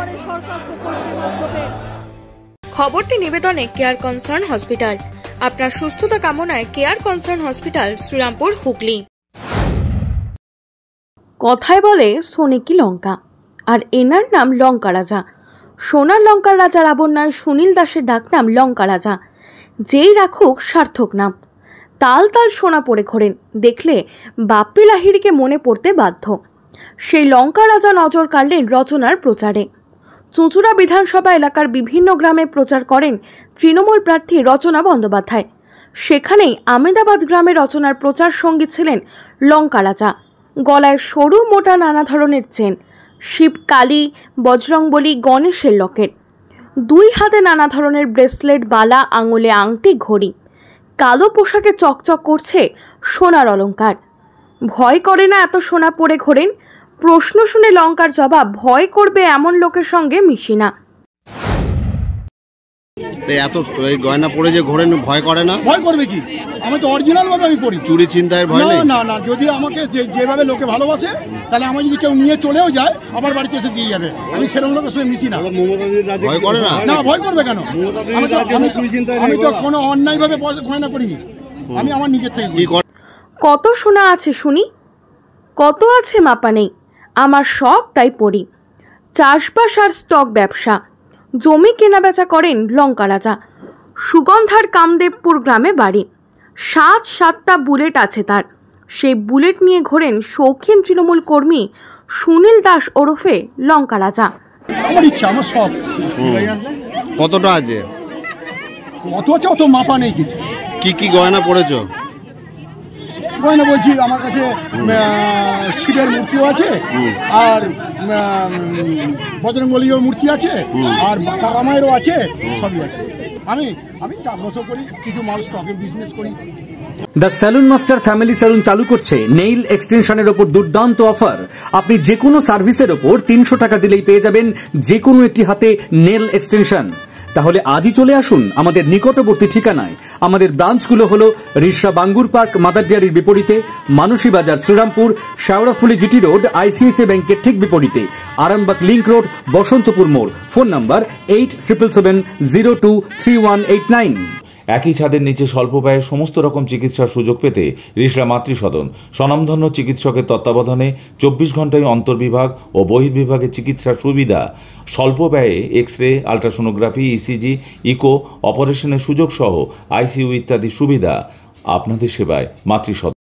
দুয়ারে সরকার প্রকল্পের মাধ্যমে। খবরটি নিবেদনে কেয়ার কনসার্ন হসপিটাল আপনার সুস্থতা কামনায় care concern hospital Shrirampur Hooghly. কথায় বলে সোনিকি লঙ্কা। আর এনার নাম লঙ্কা রাজা। সোনার লঙ্কার রাজা রাবণ নয় সুনীল দাসের ডাকনাম লঙ্কা রাজা। যেই রাখুক সার্থক নাম। তাল তাল সোনা পড়ে ঘোরেন। দেখলে বাপ্পি লাহিড়িকে মনে পড়তে বাধ্য। সেই লঙ্কা রাজা নজর কাড়লেন রচনার প্রচারে। চুঁচুড়া বিধানসভা এলাকার বিভিন্ন গ্রামে প্রচার করেন তৃণমূল প্রার্থী রচনা বন্দ্যোপাধ্যায়। সেখানেই আমেদাবাদ গ্রামে রচনার প্রচার সঙ্গী ছিলেন লঙ্কা রাজা গলায় সরু মোটা নানা ধরনের চেন, শিব কালী, বজরংবলী, গণেশের লকেট। দুই হাতে নানা ধরনের ব্রেসলেট, বালা, আঙুলে আংটি, ঘড়ি। কালো পোশাকে চকচক করছে সোনার অলঙ্কার ভয় করে না এত সোনা পরে ঘোরেন? প্রশ্ন শুনে লঙ্কার জবাব ভয় করবে এমন লোকের সঙ্গে মিশি না তো এত এই গয়না পরে যে ঘোরেন ভয় করে না? ভয় করবে কি? আমি তো অরিজিনাল ভাবে আমি পড়ি চুরি ছিনতাইয়ের ভয় না নেই? না না যদি আমাকে যে যেভাবে লোকে ভালোবাসে তাহলে আমার যদি কেউ নিয়ে চলেও যায় আবার বাড়িতে এসে দিয়ে যাবে। আমি সেরকম লোকের সঙ্গে মিশি না। ভয় করে না? না ভয় করবে কেন? আমি তো আমি তো কোনো অন্যায় ভাবে গয়না করিনি। আমি আমার নিজের থেকে কি কত শোনা আছে শুনি? কত আছে মাপা নেই? আমার শখ তাই পড়ি। চাষবাস আর স্টক ব্যবসা। জমি কেনাবেচা করেন লঙ্কা রাজা। সুগন্ধার কামদেবপুর গ্রামে বাড়ি। সাত সাতটা বুলেট আছে তার। সেই বুলেট নিয়ে ঘোরেন শৌখিন তৃণমূল কর্মী সুনীল দাস ওরফে লঙ্কা রাজা। আমার ইচ্ছা আমার শখ। কতটা আছে? অত আছে অত মাপা নেই কিছু। কি কি গয়না পরেছো গয়না বলছি আমার কাছে শিবের মূর্তিও আছে আর বজরঙ্গলীয় মূর্তি আছে আর তারামায়েরও আছে সবই আছে। আমি আমি চাষবাসও করি কিছু মাল স্টকের বিজনেস করি। The salon master family salon চালু করছে নেইল এক্সটেনশনের ওপর দুর্দান্ত অফার আপনি যে কোনো সার্ভিসের ওপর তিনশো টাকা দিলেই পেয়ে যাবেন যে কোনো একটি হাতে নেল এক্সটেনশন তাহলে আজই চলে আসুন আমাদের নিকটবর্তী ঠিকানায়। আমাদের ব্রাঞ্চগুলো হল রিসা বাঙ্গুর পার্ক মাদারডিয়ারির বিপরীতে, Manasi Bazar, Shrirampur, Sheoraphuli GT road, ICICI ব্যাংকের ঠিক বিপরীতে, আরামবাগ লিংক রোড, বসন্তপুর মোড়। Phone number eight triple seven zero two three one eight nine একই ছাদের নিচে স্বল্প ব্যয়ে সমস্ত রকম চিকিৎসার সুযোগ পেতে রিসরা মাতৃসদন। স্বনামধন্য চিকিৎসকের তত্ত্বাবধানে চব্বিশ ঘন্টায় অন্তর্বিভাগ ও বহির্বিভাগে চিকিৎসার সুবিধা। স্বল্প ব্যয়ে X ray ultrasonography, ECG, eco, অপারেশনের সুযোগ সহ আইসিইউ ইত্যাদি সুবিধা। আপনাদের সেবায় মাতৃসদন।